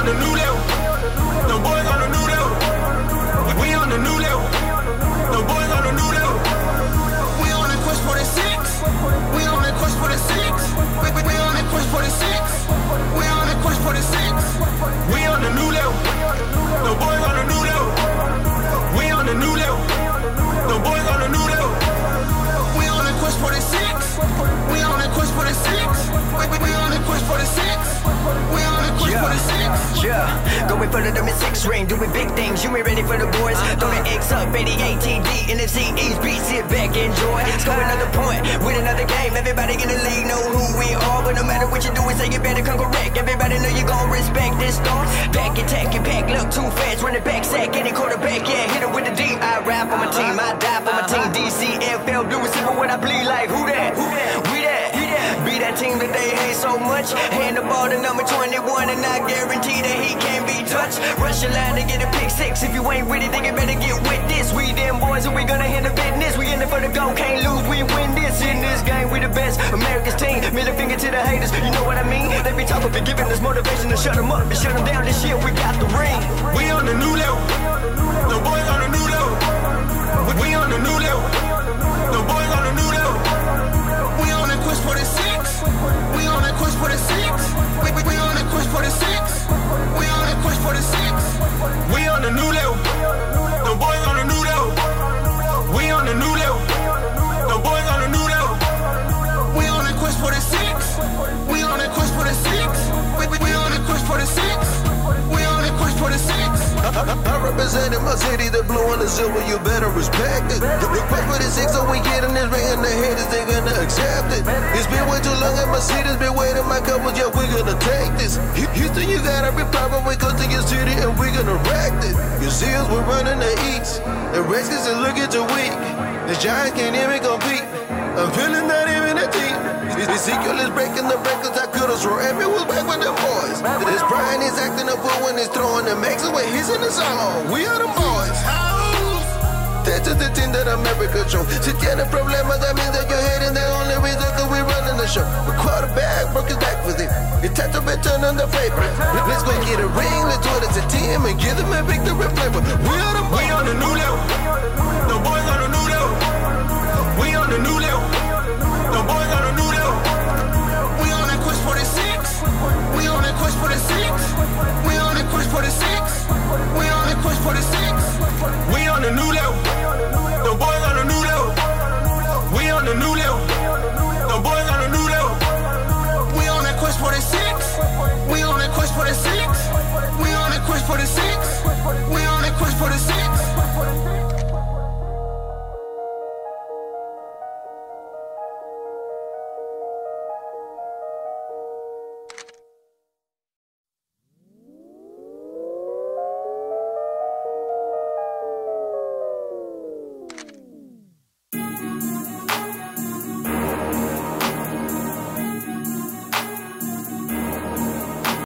on the new level. The boy on the new level. We on the new level. The boy on the new level. We on the quest for the six. We on the quest for the six. We, we, we on the quest for the six. We on the quest for the six. We on the new level. The boy on the new level. We on the new level. The boy on the new level. We on the quest for the six. We on the quest for the six. We, we on the quest for the six. We on in front of them in six ring, doing big things. You ain't ready for the boys. Throw the X up, 88 TD, NFC East beat, sit back, enjoy. Score another point with another game. Everybody in the league know who we are, but no matter what you do, we say you better come correct. Everybody know you gon' respect this star. Back attack, and pack look too fast. Run it back, sack, any quarterback, yeah, hit it with the D. I rap for my team, I die for my team. DCFL, blue and silver when I bleed like? Who that? They hate so much. Hand the ball to number 21, and I guarantee that he can't be touched. Rush your line to get a pick six. If you ain't with it, then you better get with this. We them boys, and we gonna handle business. We in it for the goal, can't lose. We win this in this game. We the best, America's team. Middle finger to the haters, you know what I mean? They be talking, be giving us motivation to shut them up, and shut them down. This year we got the ring. We on the new level. I represent in my city, the blue and the silver, you better respect it. The request for the six, so we get in this ring and the haters, they gonna accept it. It's been way too long and my city's been waiting my coverage, yeah, we gonna take this. Houston, you got every problem, we go to your city and we gonna wreck it. You see us, we're running the east. The Redskins are looking too weak. The Giants can't even compete. I'm feeling team. Ezekiel is breaking the records. I could have swore Epic was back with the boys. Dez Bryant is acting a fool when he's throwing the max away. He's in the zone. We are the boys. That's just the team that America chose. Si tiene problemas, that means that you're hating. The only reason cause we running the show. The quarterback broke his back for it. It's to return on the paper. Let's go get a ring. Let's do it the new